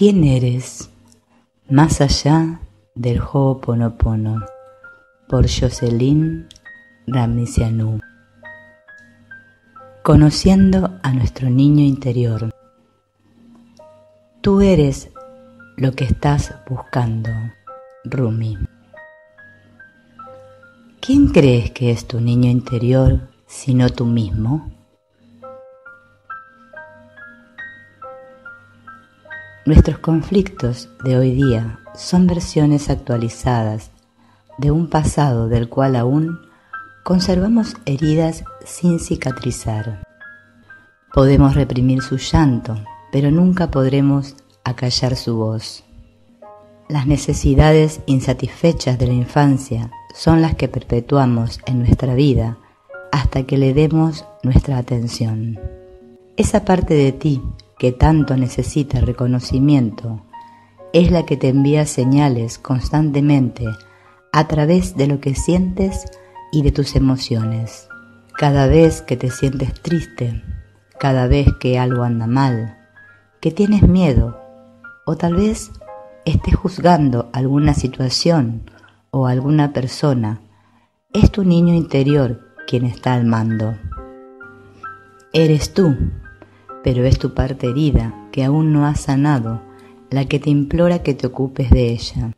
¿Quién eres? Más allá del Ho'oponopono por Jocelyn Ramnisianu. Conociendo a nuestro niño interior. Tú eres lo que estás buscando, Rumi. ¿Quién crees que es tu niño interior sino tú mismo? Nuestros conflictos de hoy día son versiones actualizadas de un pasado del cual aún conservamos heridas sin cicatrizar. Podemos reprimir su llanto, pero nunca podremos acallar su voz. Las necesidades insatisfechas de la infancia son las que perpetuamos en nuestra vida hasta que le demos nuestra atención. Esa parte de ti que tanto necesita reconocimiento es la que te envía señales constantemente a través de lo que sientes y de tus emociones. Cada vez que te sientes triste, cada vez que algo anda mal, que tienes miedo o tal vez estés juzgando alguna situación o alguna persona, es tu niño interior quien está al mando. Eres tú, pero es tu parte herida que aún no has sanado la que te implora que te ocupes de ella.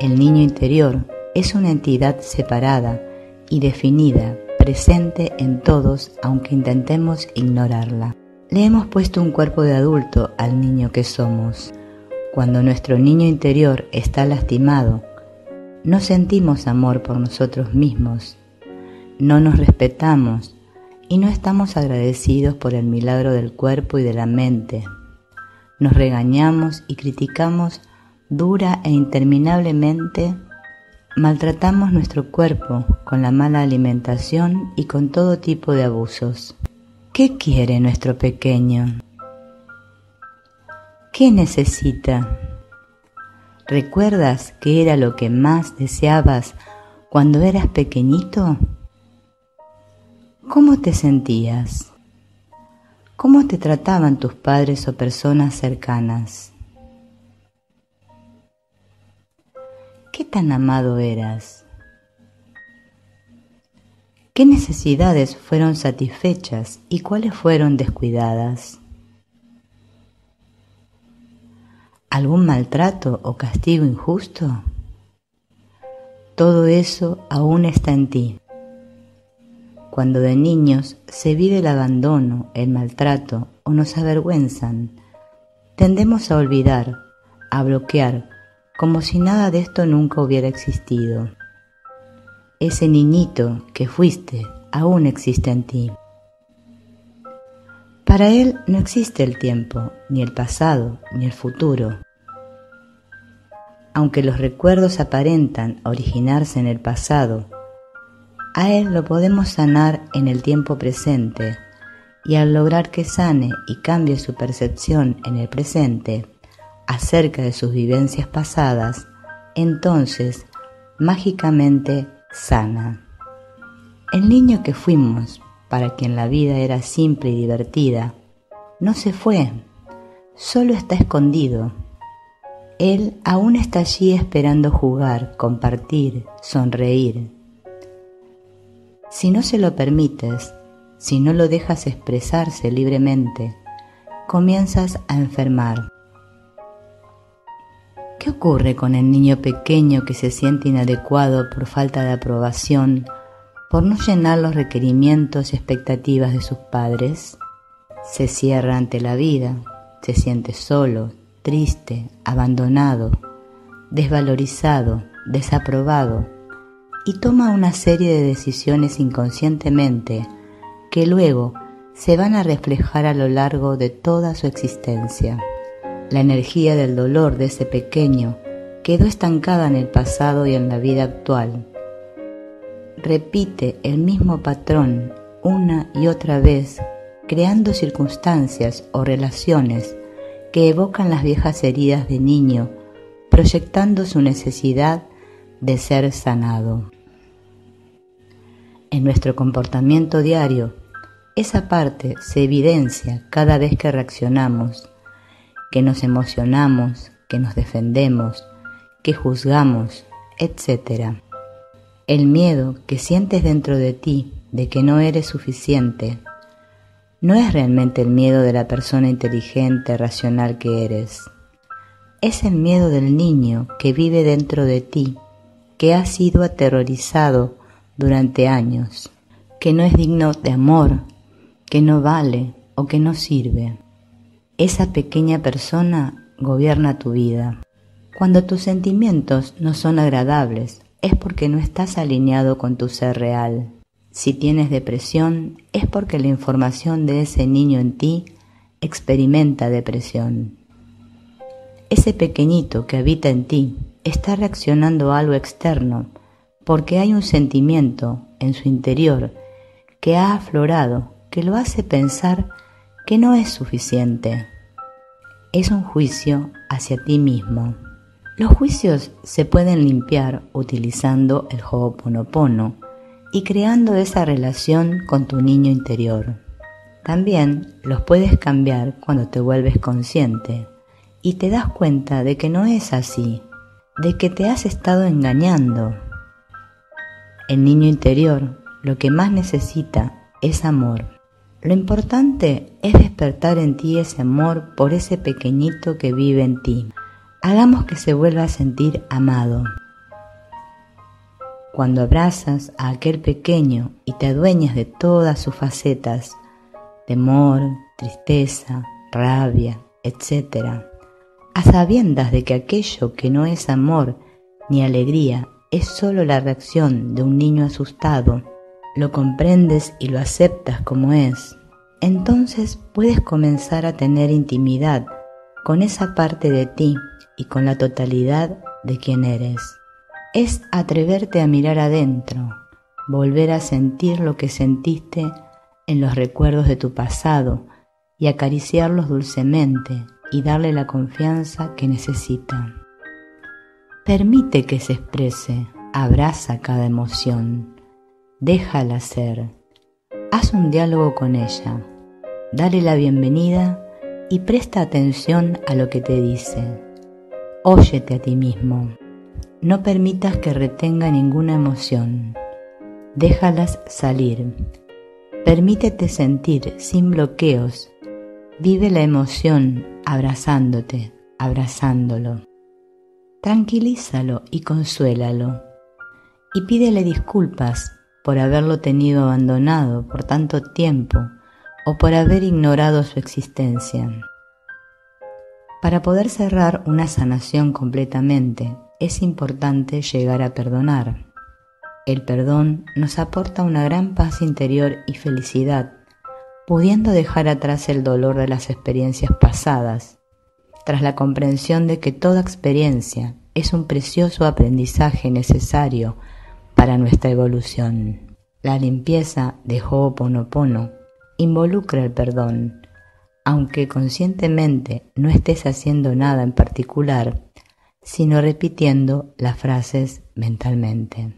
El niño interior es una entidad separada y definida, presente en todos aunque intentemos ignorarla. Le hemos puesto un cuerpo de adulto al niño que somos. Cuando nuestro niño interior está lastimado, no sentimos amor por nosotros mismos, no nos respetamos y no estamos agradecidos por el milagro del cuerpo y de la mente. Nos regañamos y criticamos dura e interminablemente, maltratamos nuestro cuerpo con la mala alimentación y con todo tipo de abusos. ¿Qué quiere nuestro pequeño? ¿Qué necesita? ¿Recuerdas qué era lo que más deseabas cuando eras pequeñito? ¿Cómo te sentías? ¿Cómo te trataban tus padres o personas cercanas? ¿Qué tan amado eras? ¿Qué necesidades fueron satisfechas y cuáles fueron descuidadas? ¿Algún maltrato o castigo injusto? Todo eso aún está en ti. Cuando de niños se vive el abandono, el maltrato o nos avergüenzan, tendemos a olvidar, a bloquear, como si nada de esto nunca hubiera existido ese niñito que fuiste aún existe en ti. Para Él no existe el tiempo, ni el pasado, ni el futuro. Aunque los recuerdos aparentan originarse en el pasado, a Él lo podemos sanar en el tiempo presente y al lograr que sane y cambie su percepción en el presente acerca de sus vivencias pasadas, entonces mágicamente sana. El niño que fuimos, para quien la vida era simple y divertida, no se fue, solo está escondido. Él aún está allí esperando jugar, compartir, sonreír. Si no se lo permites, si no lo dejas expresarse libremente, comienzas a enfermar, ¿Qué ocurre con el niño pequeño que se siente inadecuado por falta de aprobación, por no llenar los requerimientos y expectativas de sus padres? Se cierra ante la vida, se siente solo, triste, abandonado, desvalorizado, desaprobado y toma una serie de decisiones inconscientemente que luego se van a reflejar a lo largo de toda su existencia. La energía del dolor de ese pequeño quedó estancada en el pasado y en la vida actual. Repite el mismo patrón una y otra vez, creando circunstancias o relaciones que evocan las viejas heridas de niño, proyectando su necesidad de ser sanado. En nuestro comportamiento diario, esa parte se evidencia cada vez que reaccionamos que nos emocionamos, que nos defendemos, que juzgamos, etc. El miedo que sientes dentro de ti de que no eres suficiente no es realmente el miedo de la persona inteligente, racional que eres. Es el miedo del niño que vive dentro de ti, que ha sido aterrorizado durante años, que no es digno de amor, que no vale o que no sirve. Esa pequeña persona gobierna tu vida. Cuando tus sentimientos no son agradables, es porque no estás alineado con tu ser real. Si tienes depresión, es porque la información de ese niño en ti experimenta depresión. Ese pequeñito que habita en ti está reaccionando a algo externo porque hay un sentimiento en su interior que ha aflorado que lo hace pensar que no es suficiente. Es un juicio hacia ti mismo. Los juicios se pueden limpiar utilizando el Ho'oponopono y creando esa relación con tu niño interior. También los puedes cambiar cuando te vuelves consciente y te das cuenta de que no es así, de que te has estado engañando. El niño interior lo que más necesita es amor. Lo importante es despertar en ti ese amor por ese pequeñito que vive en ti. Hagamos que se vuelva a sentir amado. Cuando abrazas a aquel pequeño y te adueñas de todas sus facetas, temor, tristeza, rabia, etc., a sabiendas de que aquello que no es amor ni alegría es solo la reacción de un niño asustado, lo comprendes y lo aceptas como es, entonces puedes comenzar a tener intimidad con esa parte de ti y con la totalidad de quien eres. Es atreverte a mirar adentro, volver a sentir lo que sentiste en los recuerdos de tu pasado y acariciarlos dulcemente y darle la confianza que necesita. Permite que se exprese, abraza cada emoción, déjala ser, haz un diálogo con ella, dale la bienvenida y presta atención a lo que te dice. Óyete a ti mismo. No permitas que retenga ninguna emoción. Déjalas salir. Permítete sentir sin bloqueos. Vive la emoción abrazándote, abrazándolo. Tranquilízalo y consuélalo. Y pídele disculpas por haberlo tenido abandonado por tanto tiempo o por haber ignorado su existencia. Para poder cerrar una sanación completamente, es importante llegar a perdonar. El perdón nos aporta una gran paz interior y felicidad, pudiendo dejar atrás el dolor de las experiencias pasadas, tras la comprensión de que toda experiencia es un precioso aprendizaje necesario para nuestra evolución. La limpieza de Ho'oponopono involucra el perdón, aunque conscientemente no estés haciendo nada en particular, sino repitiendo las frases mentalmente.